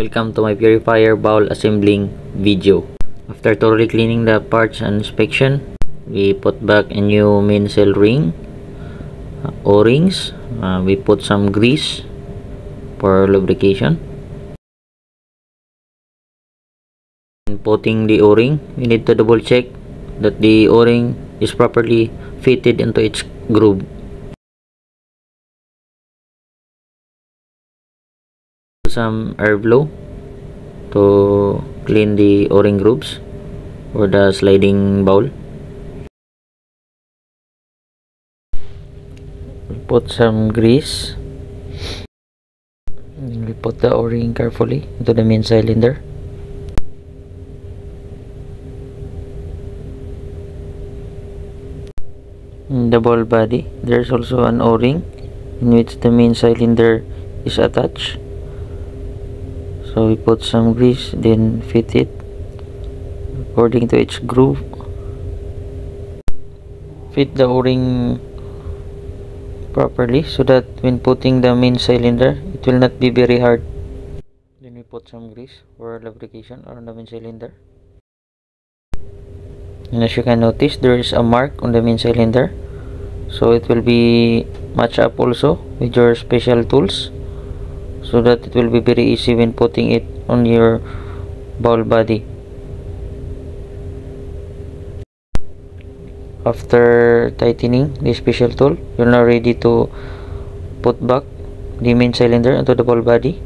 Welcome to my purifier bowl assembling video. After thoroughly cleaning the parts and inspection, we put back a new main cell ring, uh, o-rings, uh, we put some grease for lubrication. In putting the o-ring, we need to double check that the o-ring is properly fitted into its groove. Some air blow to clean the o-ring grooves or the sliding bowl. Put some grease. And we put the o-ring carefully into the main cylinder. In the ball body there's also an o-ring in which the main cylinder is attached so we put some grease then fit it according to its groove. Fit the o-ring properly so that when putting the main cylinder it will not be very hard. Then we put some grease for lubrication on the main cylinder. And as you can notice there is a mark on the main cylinder. So it will be match up also with your special tools so that it will be very easy when putting it on your ball body. After tightening the special tool you're now ready to put back the main cylinder into the ball body.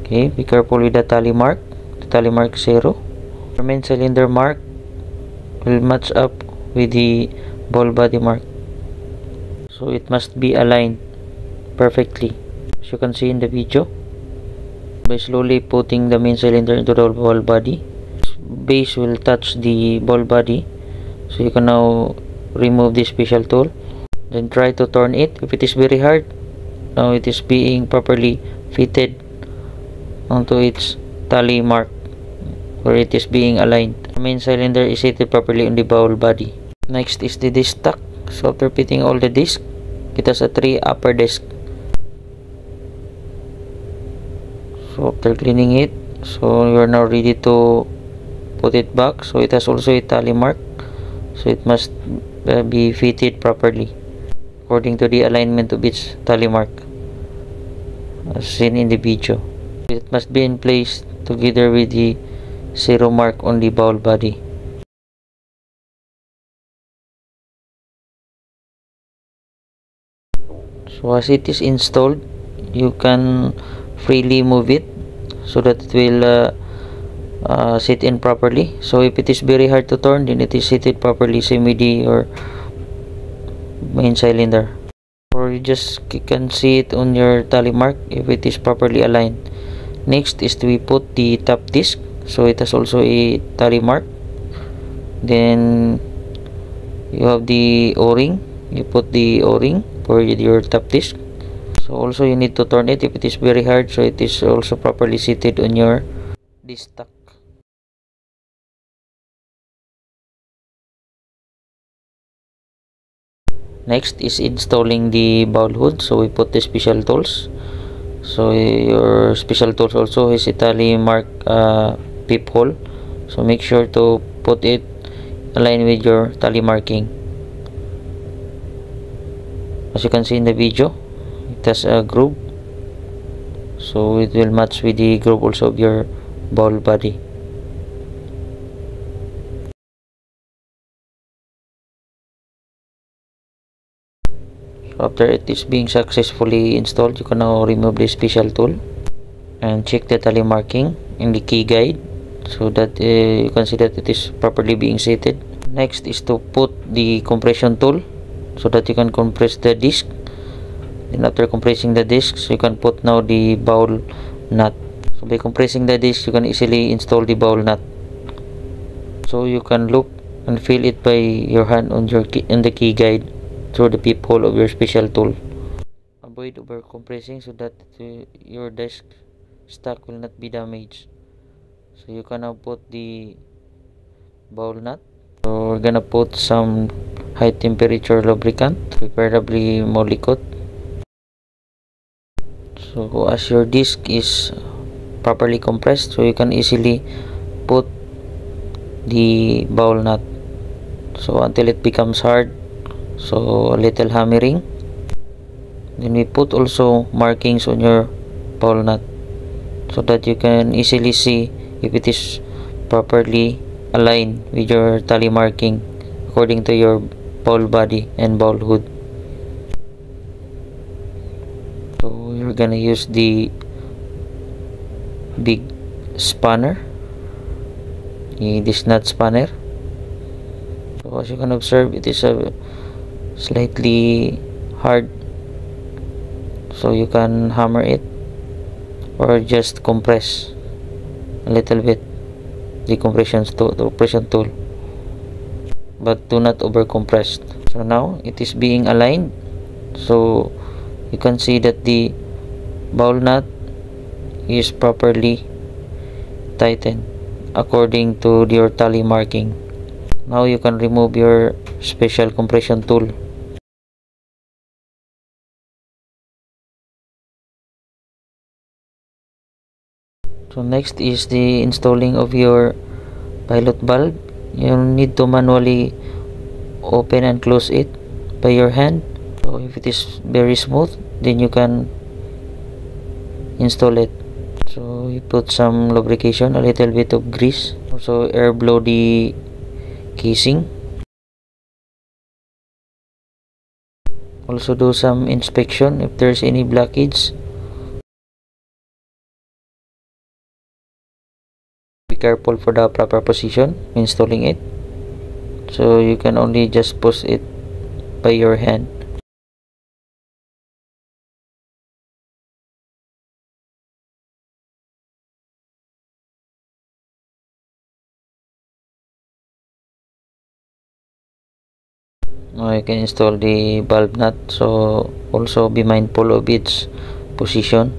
Okay be careful with the tally mark. The tally mark 0 the main cylinder mark will match up with the ball body mark. So it must be aligned perfectly as you can see in the video by slowly putting the main cylinder into the ball body base will touch the ball body. So you can now remove this special tool then try to turn it. If it is very hard now it is being properly fitted onto its tally mark where it is being aligned. The main cylinder is seated properly on the ball body. Next is the disc stack so after fitting all the disc it has a three upper disc so after cleaning it so you are now ready to put it back. So it has also a tally mark. So it must uh, be fitted properly according to the alignment of its tally mark as seen in the video it must be in place together with the zero mark on the bowl body. So as it is installed you can freely move it so that it will uh, uh, sit in properly. So if it is very hard to turn then it is seated properly same with or main cylinder. Or you just can see it on your tally mark if it is properly aligned. Next is to put the top disc so it has also a tally mark. Then you have the o-ring. You put the o-ring for your top disc so also you need to turn it if it is very hard so it is also properly seated on your disc. Next is installing the bowl hood. So we put the special tools. So your special tools also is Italy mark uh, peep hole. So make sure to put it align with your tally marking. As you can see in the video has a groove so it will match with the groove also of your ball body. So after it is being successfully installed you can now remove the special tool and check the tally marking in the key guide so that uh, you can see that it is properly being seated. Next is to put the compression tool so that you can compress the disc then after compressing the discs you can put now the bowl nut. So by compressing the disc you can easily install the bowl nut. So you can look and feel it by your hand on your key, in the key guide through the peephole of your special tool. Avoid over compressing so that your disc stack will not be damaged. So you can now put the bowl nut. So we're gonna put some high temperature lubricant preferably molykote so as your disc is properly compressed so you can easily put the bowl nut. So until it becomes hard so a little hammering. Then we put also markings on your bowl nut so that you can easily see if it is properly aligned with your tally marking according to your ball body and ball hood gonna use the big spanner. This nut spanner. So as you can observe it is a slightly hard. So you can hammer it or just compress a little bit the compression tool the compression tool. But do not over compress so now it is being aligned. So you can see that the bowl nut is properly tightened according to your tally marking. Now you can remove your special compression tool. So next is the installing of your pilot bulb. You need to manually open and close it by your hand. So if it is very smooth then you can install it. So you put some lubrication a little bit of grease also air blow the casing. Also do some inspection if there's any blockage. Be careful for the proper position installing it. So you can only just push it by your hand you can install the bulb nut so also be mindful of its position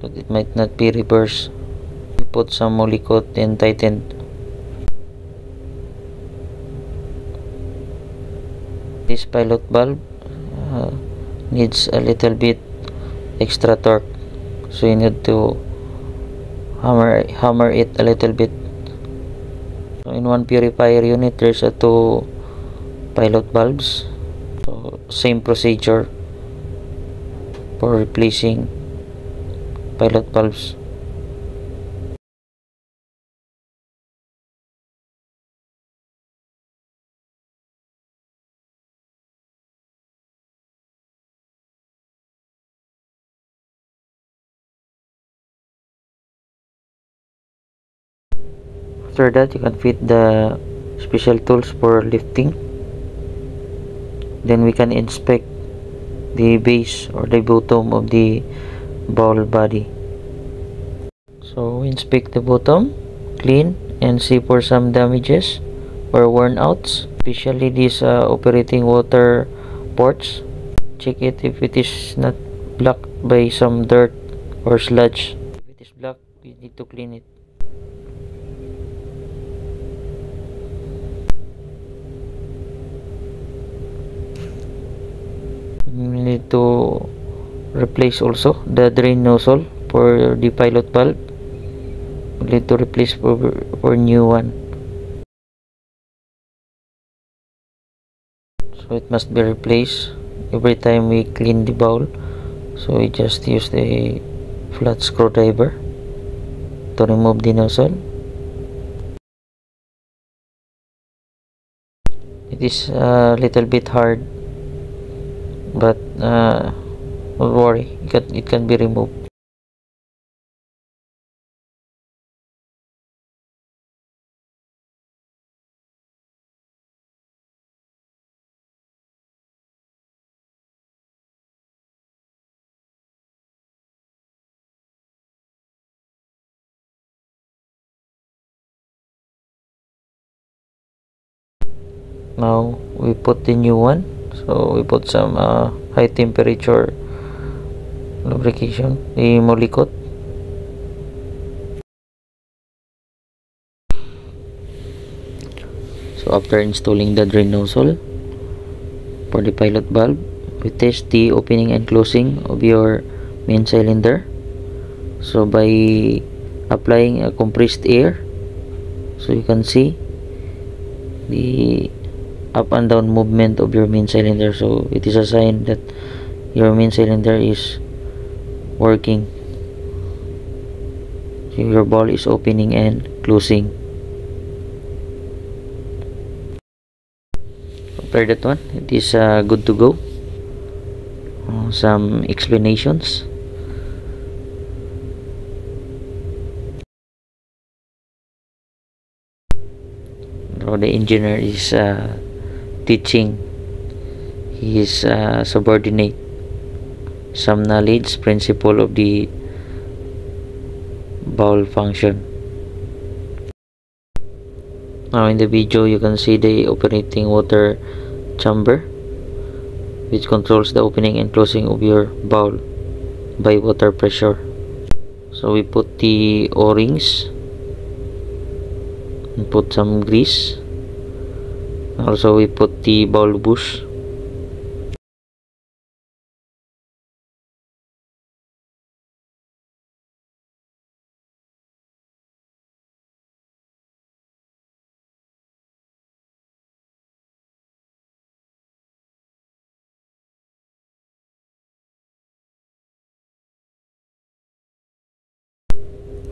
that it might not be reversed. Put some molykote and tighten. This pilot bulb uh, needs a little bit extra torque so you need to hammer hammer it a little bit. So in one purifier unit there's a two pilot bulbs so same procedure for replacing pilot bulbs after that you can fit the special tools for lifting then we can inspect the base or the bottom of the ball body. So inspect the bottom clean and see for some damages or worn outs especially these uh, operating water ports check it if it is not blocked by some dirt or sludge. If it is blocked we need to clean it we need to replace also the drain nozzle for the pilot bulb. We need to replace for, for new one. So it must be replaced every time we clean the bowl. So we just use the flat screwdriver to remove the nozzle. It is a little bit hard but uh, don't worry. It can, it can be removed. Now we put the new one so we put some uh, high temperature lubrication. Molykote so after installing the drain nozzle for the pilot bulb we test the opening and closing of your main cylinder. So by applying a compressed air so you can see the up and down movement of your main cylinder. So it is a sign that your main cylinder is working. Your ball is opening and closing. Compare that one. It is uh, good to go. Uh, some explanations. So the engineer is uh, teaching. His uh, subordinate. Some knowledge principle of the ball function. Now in the video you can see the operating water chamber which controls the opening and closing of your bowl by water pressure. So we put the o-rings and put some grease also we put the bowl bush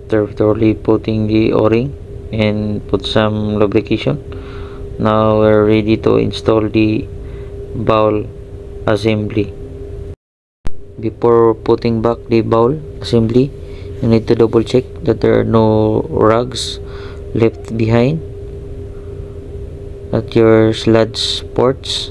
thoroughly putting the o-ring and put some lubrication now we're ready to install the bowl assembly. Before putting back the bowl assembly you need to double check that there are no rugs left behind at your sludge ports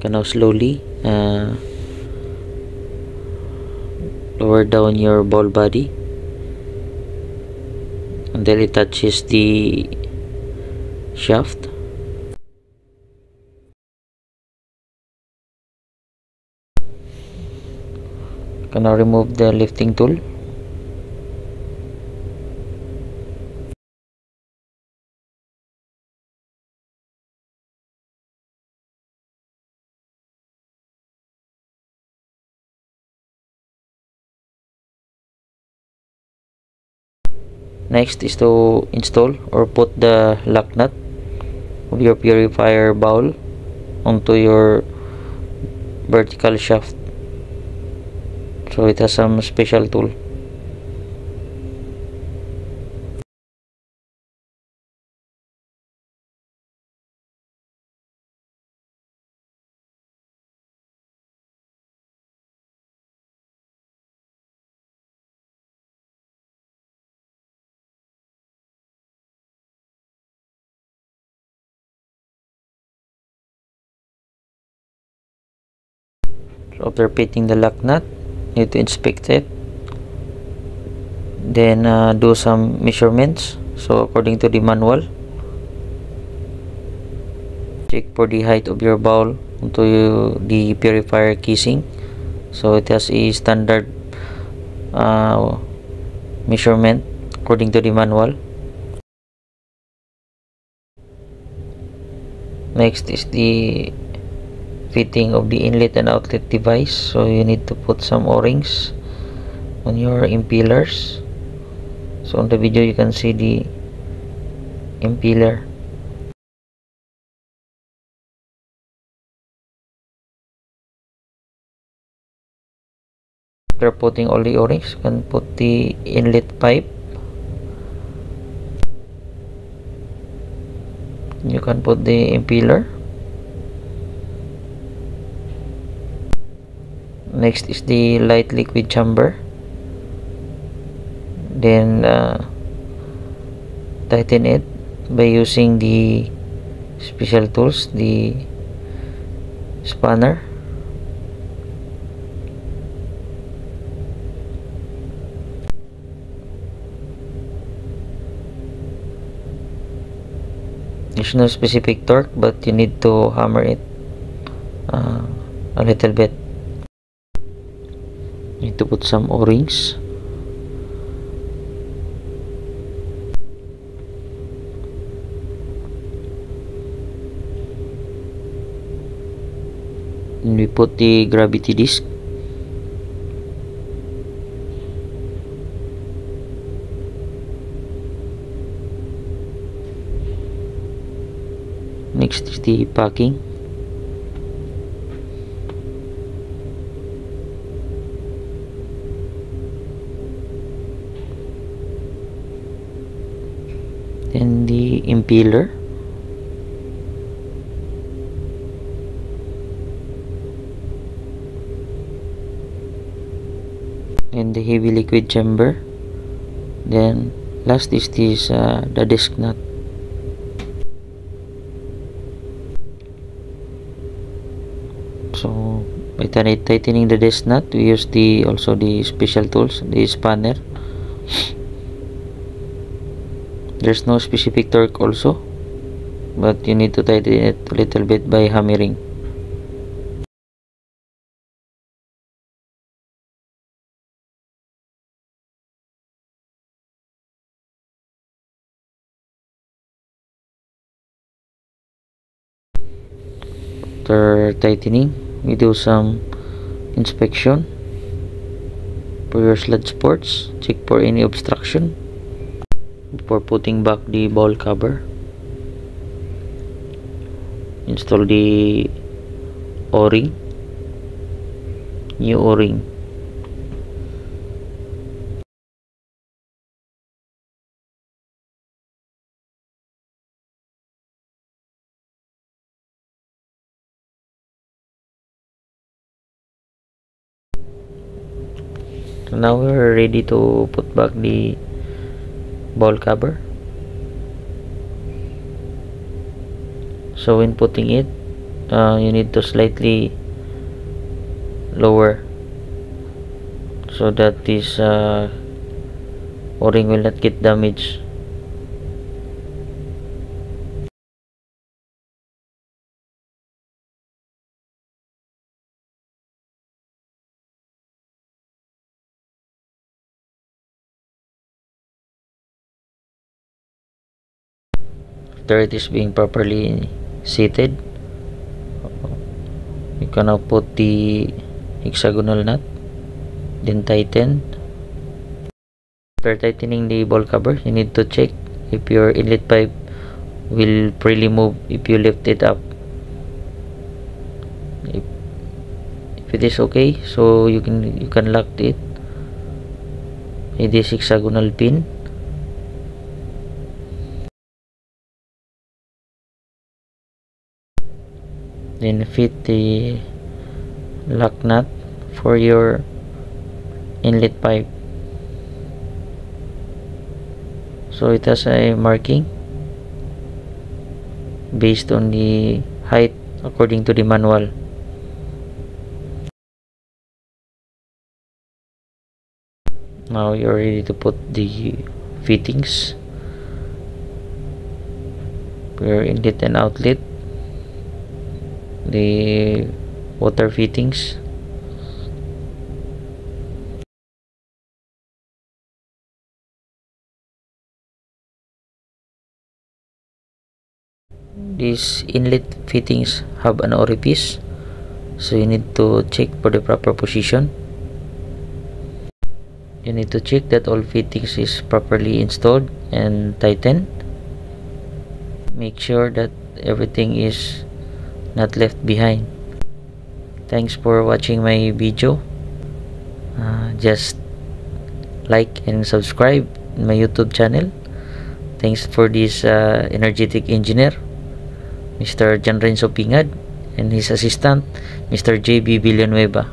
can now slowly uh, lower down your ball body? Until it touches the shaft. Can now remove the lifting tool next is to install or put the lock nut of your purifier bowl onto your vertical shaft. So it has some special tool after fitting the lock nut need to inspect it. Then uh, do some measurements. So according to the manual check for the height of your bowl onto the purifier casing. So it has a standard uh, measurement according to the manual. Next is the fitting of the inlet and outlet device. So you need to put some o-rings on your impellers so on the video you can see the impeller after putting all the o-rings you can put the inlet pipe. You can put the impeller next is the light liquid chamber. Then uh, tighten it by using the special tools the spanner. There's no specific torque but you need to hammer it uh, a little bit to put some o-rings. And we put the gravity disc. Next is the packing impeller? And the heavy liquid chamber. Then last is this uh, the disc nut. So by tightening the disc nut we use the also the special tools the spanner there's no specific torque also but you need to tighten it a little bit by hammering. After tightening we do some inspection for your sludge ports check for any obstruction before putting back the ball cover. Install the o-ring. New o-ring. Now we're ready to put back the ball cover. So when putting it uh, you need to slightly lower so that this uh, o-ring will not get damaged it is being properly seated. You can now put the hexagonal nut then tighten. After tightening the ball cover you need to check if your inlet pipe will freely move if you lift it up. If, if it is okay so you can you can lock it with this hexagonal pin then fit the lock nut for your inlet pipe. So it has a marking based on the height according to the manual. Now you're ready to put the fittings. Your inlet and outlet the water fittings. These inlet fittings have an orifice so you need to check for the proper position. You need to check that all fittings is properly installed and tightened. Make sure that everything is not left behind thanks for watching my video uh, just like and subscribe my youtube channel thanks for this uh, energetic engineer Mr. John Renzo Pingad and his assistant Mr. JB Villanueva